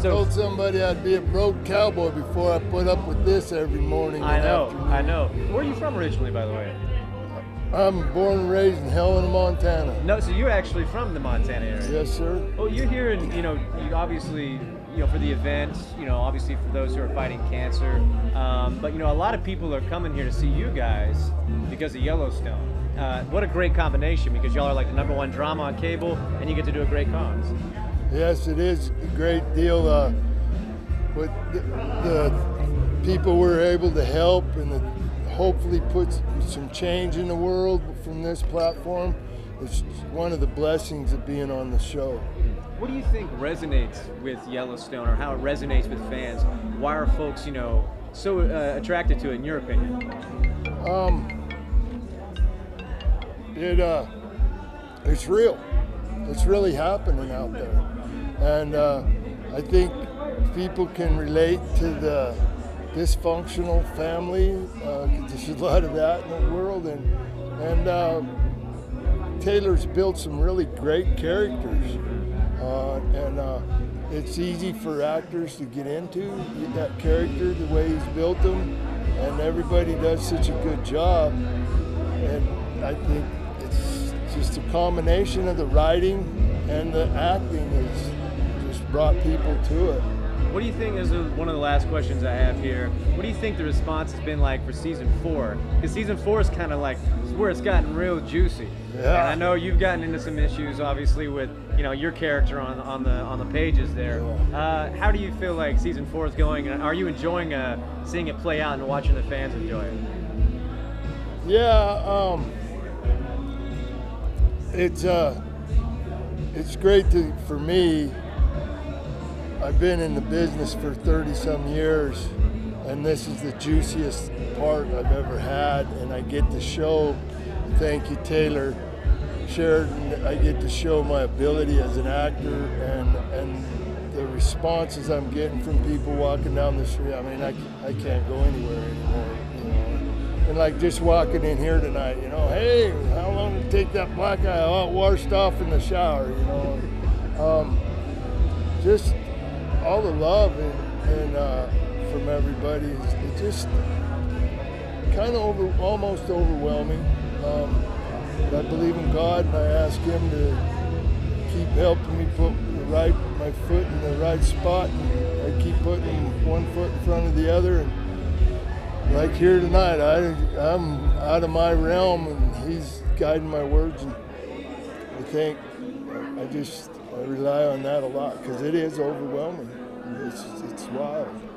So Told somebody I'd be a broke cowboy before I put up with this every morning. I know, afternoon. I know. Where are you from originally, by the way? I'm born and raised in Helena, Montana. No, so you're actually from the Montana area. Yes, sir. Well, you're here, and you know, you obviously, you know, for the event, you know, obviously for those who are fighting cancer. Um, but you know, a lot of people are coming here to see you guys because of Yellowstone. Uh, what a great combination because y'all are like the number one drama on cable, and you get to do a great cons. Yes, it is a great deal. Uh, but the, the people we're able to help and the, hopefully put some change in the world from this platform is one of the blessings of being on the show. What do you think resonates with Yellowstone, or how it resonates with fans? Why are folks, you know, so uh, attracted to it, in your opinion? Um, it uh, it's real. It's really happening out there, and uh, I think people can relate to the dysfunctional family. Uh, there's a lot of that in the world, and and uh, Taylor's built some really great characters, uh, and uh, it's easy for actors to get into that character the way he's built them, and everybody does such a good job. And I think just a combination of the writing and the acting has just brought people to it. What do you think is one of the last questions I have here? What do you think the response has been like for season four? Because season four is kind of like it's where it's gotten real juicy. Yeah. And I know you've gotten into some issues, obviously, with you know your character on on the on the pages there. Uh, how do you feel like season four is going? And are you enjoying uh, seeing it play out and watching the fans enjoy it? Yeah, um, it's uh, it's great to for me. I've been in the business for 30 some years, and this is the juiciest part I've ever had, and I get to show. Thank you, Taylor. Sheridan, I get to show my ability as an actor and and the responses I'm getting from people walking down the street. I mean, I, I can't go anywhere anymore. And like just walking in here tonight, you know, hey, how long did it take that black guy out washed off in the shower? You know, um, just all the love and, and uh, from everybody. It's, it's just kind of over, almost overwhelming. Um, I believe in God, and I ask Him to keep helping me put the right my foot in the right spot. And I keep putting one foot in front of the other. And like here tonight, I I'm out of my realm, and He's guiding my words. And I think I just I rely on that a lot because it is overwhelming. It's it's wild.